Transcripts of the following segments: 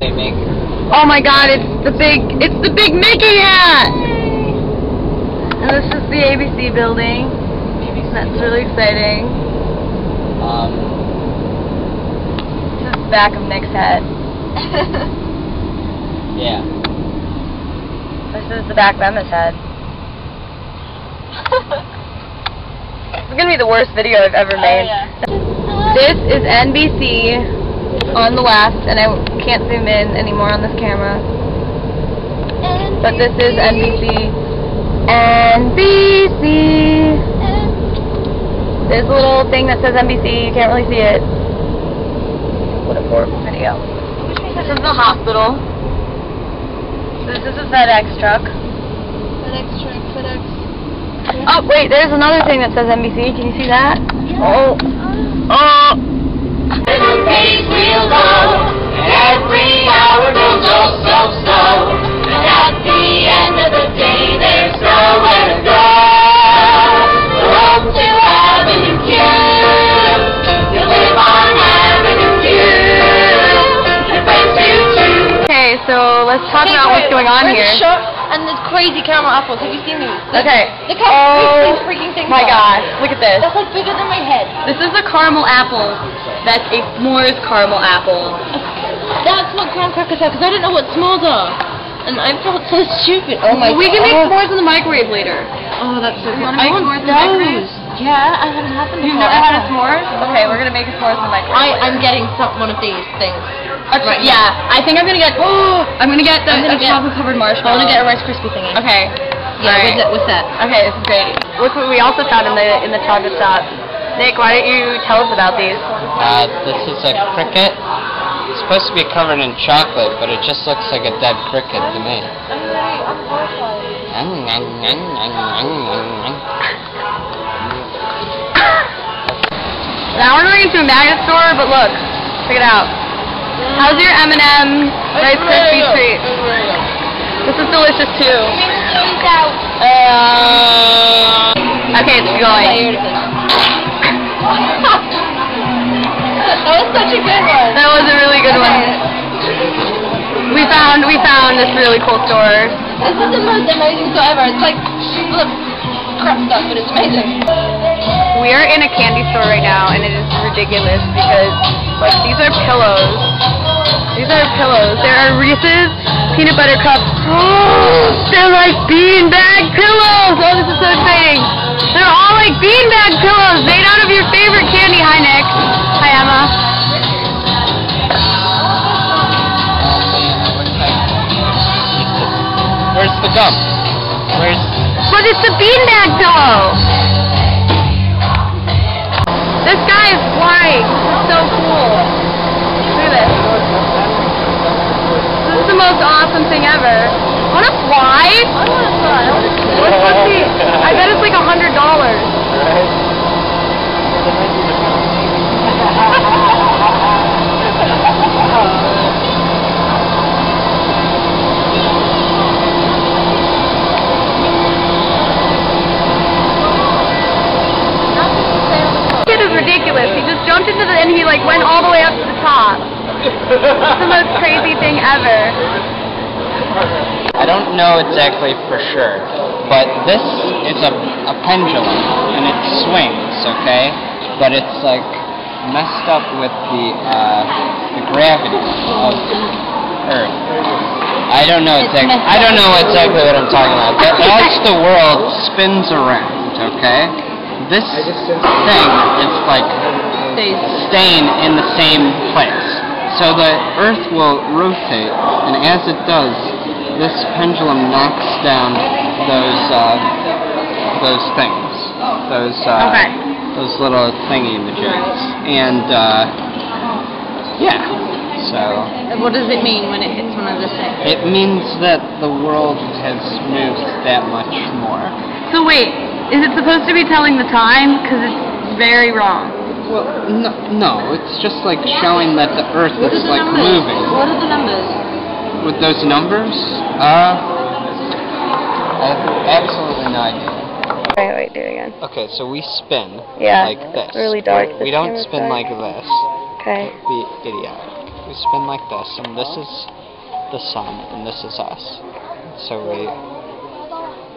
They make. Oh my god, it's the big, it's the big Mickey hat! And this is the ABC building. That's really exciting. Um, This is the back of Nick's head. yeah. This is the back of Emma's head. This is gonna be the worst video I've ever made. This is NBC on the left, and I can't zoom in anymore on this camera. But this is NBC. NBC. There's a little thing that says NBC. You can't really see it. What a horrible video. This is the hospital. This is a FedEx truck. FedEx truck, FedEx. Oh, wait, there's another thing that says NBC. Can you see that? Oh. Oh. Goes oh so. And the end of the day, there's nowhere to go. So home to Avenue Q. You live on Avenue Q. Your friends do too. Okay, so let's talk about what's going on here. the shot and the crazy caramel apples. Have you seen these? Look- Okay. Look how Oh big these freaking things My are. gosh, look at this. That's like bigger than my head. This is a caramel apple. That's a s'mores caramel apple. That's what graham crackers are because I didn't know what s'mores are. And I felt so stupid. Oh my god. we god. can make s'mores in the microwave later. Oh, that's so You cool. wanna make I want s'mores in the microwave? those. Yeah, I haven't had them You've before. never had a s'mores? Okay, we're gonna make a s'mores in the microwave. I, I'm getting some, one of these things. Okay, right yeah, I think I'm gonna get. Oh, I'm gonna get the I'm gonna a get- chocolate covered marshmallow. I marshmallow. want to get a Rice Krispie thingy. Okay. Yeah, Alright. what's, that, what's that? Okay, this is great. Look what we also found in the in the chocolate shop. Nick, why don't you tell us about these? Uh, this is a cricket. It's supposed to be covered in chocolate, but it just looks like a dead cricket to me. Now we're going to a magnet store, but look, check it out. How's your M&M Rice Krispie treat? This is delicious too. Uh, okay, it's going. That was such a good one. That was a really good one. We found we found this really cool store. This is the most amazing store ever. It's like full of crap stuff, but it's amazing. We are in a candy store right now, and it is ridiculous because like these are pillows. These are pillows. There are Reese's peanut butter cups. Oh, they're like beanbag pillows. Oh, this is so exciting. They're all like beanbag pillows made out of your favorite candy. Hi, Where's the gum? Where's But it's a beanbag pillow. This guy is flying. So cool. Look at this. This is the most awesome thing ever. I want to fly. I want to fly. What's supposed to be? I bet it's like a hundred dollars. Kid is ridiculous. He just jumped into the and he like went all the way up to the top. It's the most crazy thing ever. I don't know exactly for sure, but this is a, a pendulum and it swings, okay? But it's like messed up with the uh, the gravity of Earth. I don't know It's exactly. I don't know exactly what I'm talking about. But as the world spins around, okay, this thing is like staying in the same place. So the Earth will rotate, and as it does, this pendulum knocks down those uh, those things, those uh, Okay. those little thingy majigs, and uh, yeah. So What does it mean when it hits one of the things? it means that the world has moved that much more. So wait, is it supposed to be telling the time? Because it's very wrong. Well, no, no, it's just like showing that the Earth What is are the like numbers? moving. What are the numbers? With those numbers, uh, absolutely no idea. Wait, wait, do it again. Okay, so we spin Yeah, like this. it's really dark. We This don't spin dark. like this. Okay. Be idiotic. we spin like this, and this is the sun, and this is us. So we,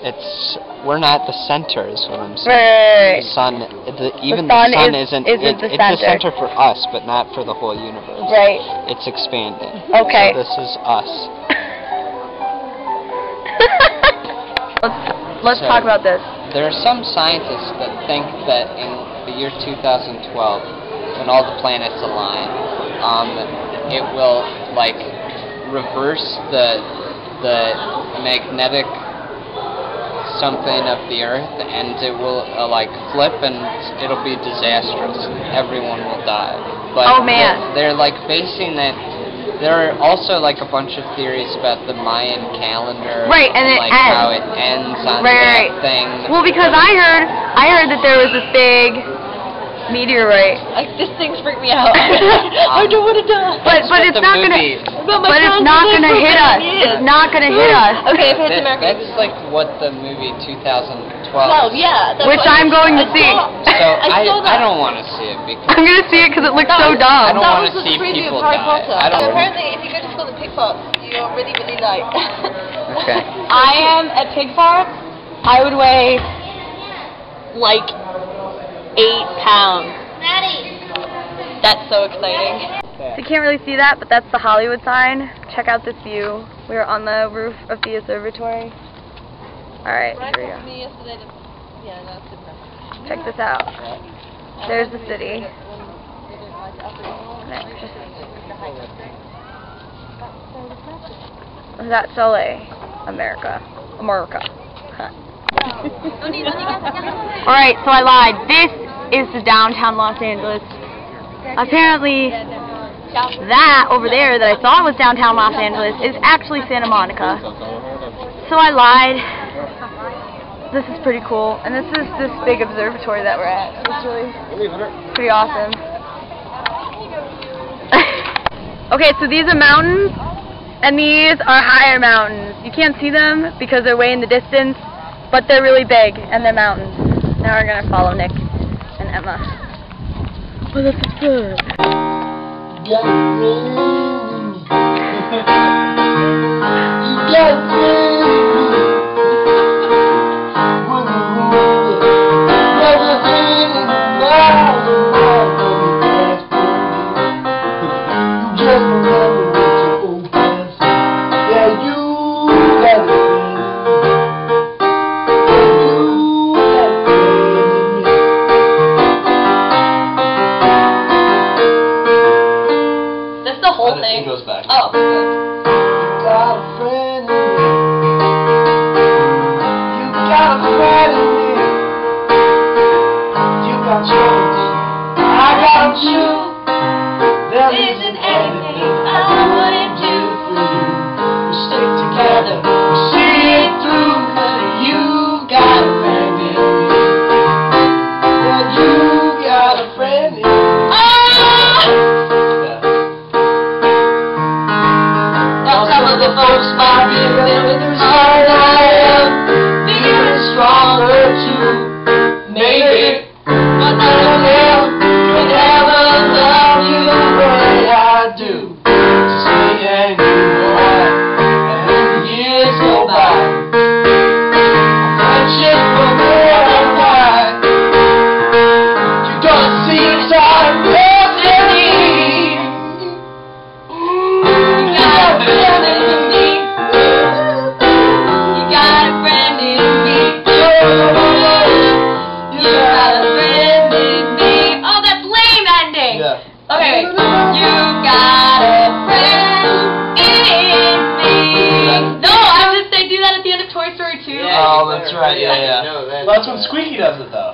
it's we're not the center, is what I'm saying. Right. The sun, the, even sun the sun is- isn't. isn't it, the it's the center. center for us, but not for the whole universe. Right. It's expanding. Okay. So this is us. let's let's So- talk about this. There are some scientists that think that in the year 2012, when all the planets align, um, it will like reverse the the magnetic something of the Earth, and it will uh, like flip, and it'll be disastrous. Everyone will die. But Oh, man. they're, they're like basing that. There are also like a bunch of theories about the Mayan calendar, Right, and it like how ends. it ends on Right, that right. thing. Well, because I heard I heard that there was this big meteorite, Like, this thing's freaked me out. I don't want to die. but but what it's the not gonna But my but it's parents not gonna like, hit us. many. It's not gonna hit us. Okay, if it's That- American. That's like what the movie 2012. Well, yeah. that's Which I'm going to I see. So I I, I don't want to see it because I'm gonna see it because it looks so was- dumb. I don't that wanna was the see people of Harry die. I don't- So apparently, if you go to school in pig farm, you're really, really like. Okay. I am at pig farm. I would weigh like eight pounds. That's so exciting. So you can't really see that, but that's the Hollywood sign. Check out this view. We're on the roof of the observatory. Alright, here we go. yesterday to, yeah, that's impressive. Check this out. There's the city. That's LA. America. America. Alright, so I lied. This is the downtown Los Angeles. Apparently, that over there that I thought was downtown Los Angeles is actually Santa Monica. So I lied. This is pretty cool. And this is this big observatory that we're at. It's really pretty awesome. okay, so these are mountains, and these are higher mountains. You can't see them because they're way in the distance, but they're really big, and they're mountains. Now we're going to follow Nick Emma. Oh, this is good. That's the whole thing. goes back. Oh. got a friend in me. You got a friend in me. Oh. You got yours. I got you. There isn't anything was they do that at the end of Toy Story 2. Oh, that's right. Yeah, yeah. Well, that's when Squeaky does it, though.